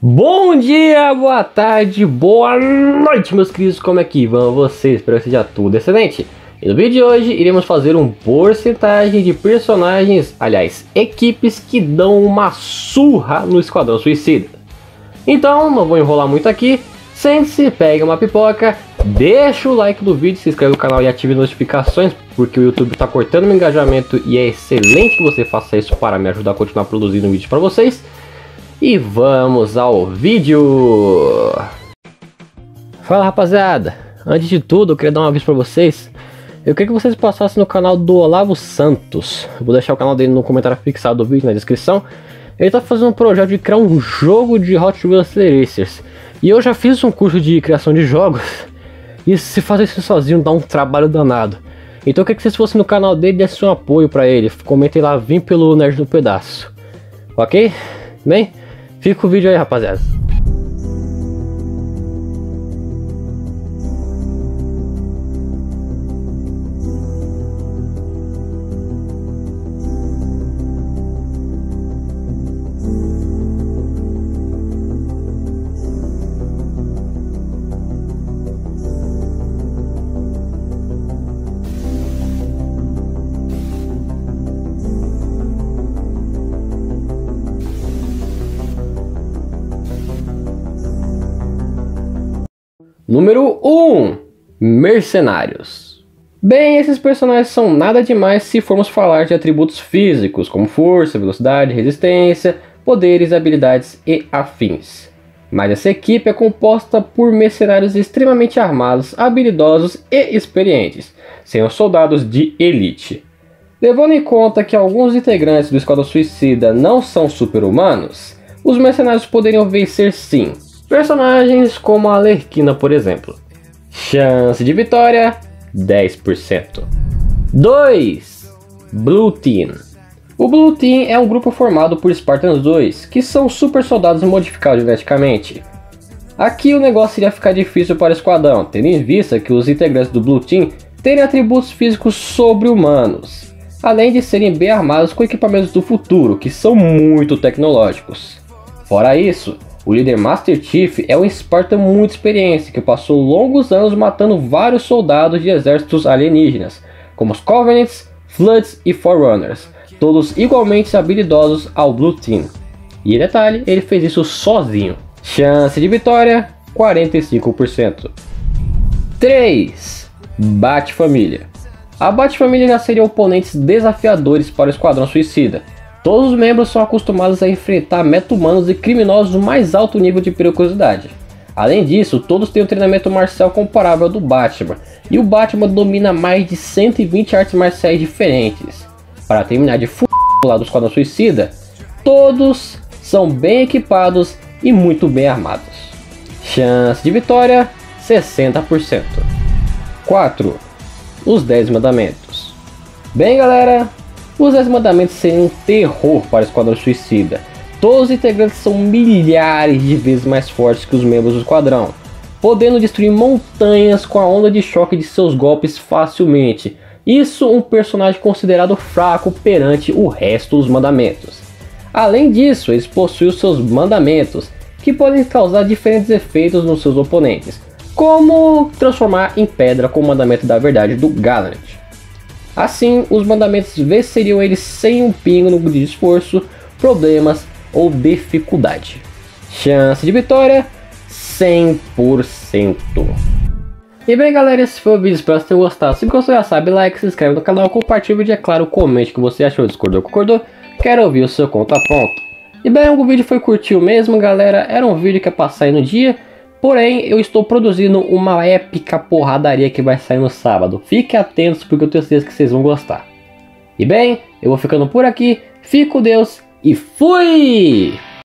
Bom dia, boa tarde, boa noite, meus queridos, como é que vão vocês? Espero que seja tudo excelente. E no vídeo de hoje iremos fazer um porcentagem de personagens, aliás, equipes que dão uma surra no Esquadrão Suicida. Então, não vou enrolar muito aqui, sente-se, pegue uma pipoca, deixa o like do vídeo, se inscreve no canal e ative notificações, porque o YouTube está cortando meu engajamento e é excelente que você faça isso para me ajudar a continuar produzindo vídeos para vocês. E vamos ao vídeo! Fala rapaziada, antes de tudo eu queria dar um aviso para vocês. Eu queria que vocês passassem no canal do Olavo Santos. Eu vou deixar o canal dele no comentário fixado do vídeo, na descrição. Ele está fazendo um projeto de criar um jogo de Hot Wheels Racers. E eu já fiz um curso de criação de jogos. E se fazer isso sozinho dá um trabalho danado. Então eu queria que vocês fossem no canal dele e dessem um apoio para ele. Comentem lá, vim pelo Nerd no Pedaço. Ok? Bem, Fica o vídeo aí, rapaziada. Número 1: Mercenários. Bem, esses personagens são nada demais se formos falar de atributos físicos, como força, velocidade, resistência, poderes, habilidades e afins. Mas essa equipe é composta por mercenários extremamente armados, habilidosos e experientes, sendo soldados de elite. Levando em conta que alguns integrantes do Esquadrão Suicida não são super-humanos, os mercenários poderiam vencer sim, Personagens como a Alerquina, por exemplo. Chance de vitória: 10%. 2. Blue Team. O Blue Team é um grupo formado por Spartans 2, que são super soldados modificados geneticamente. Aqui o negócio iria ficar difícil para o esquadrão, tendo em vista que os integrantes do Blue Team têm atributos físicos sobre-humanos, além de serem bem armados com equipamentos do futuro, que são muito tecnológicos. Fora isso, o líder Master Chief é um Spartan muito experiente que passou longos anos matando vários soldados de exércitos alienígenas, como os Covenants, Floods e Forerunners, todos igualmente habilidosos ao Blue Team. E detalhe, ele fez isso sozinho. Chance de vitória: 45%. 3. Bat-Família. A Bat-Família já seria oponentes desafiadores para o Esquadrão Suicida, Todos os membros são acostumados a enfrentar meta-humanos e criminosos do mais alto nível de periculosidade. Além disso, todos têm um treinamento marcial comparável ao do Batman, e o Batman domina mais de 120 artes marciais diferentes. Para terminar de f*** lá do Esquadrão Suicida, todos são bem equipados e muito bem armados. Chance de vitória: 60%. 4. Os 10 Mandamentos. Bem, galera, os 10 mandamentos seriam um terror para o Esquadrão Suicida. Todos os integrantes são milhares de vezes mais fortes que os membros do esquadrão, podendo destruir montanhas com a onda de choque de seus golpes facilmente. Isso um personagem considerado fraco perante o resto dos mandamentos. Além disso, eles possuem os seus mandamentos, que podem causar diferentes efeitos nos seus oponentes, como transformar em pedra com o mandamento da verdade do Gallant. Assim, os mandamentos venceriam eles sem um pingo de esforço, problemas ou dificuldade. Chance de vitória: 100%. E bem galera, esse foi o vídeo, espero que vocês tenham gostado. Se gostou já sabe, like, se inscreve no canal, compartilha o vídeo e é claro, comente o que você achou, discordou, concordou. Quero ouvir o seu contraponto. E bem, o vídeo foi curtinho mesmo galera, era um vídeo que ia passar aí no dia. Porém, eu estou produzindo uma épica porradaria que vai sair no sábado. Fiquem atentos porque eu tenho certeza que vocês vão gostar. E bem, eu vou ficando por aqui. Fico Deus e fui!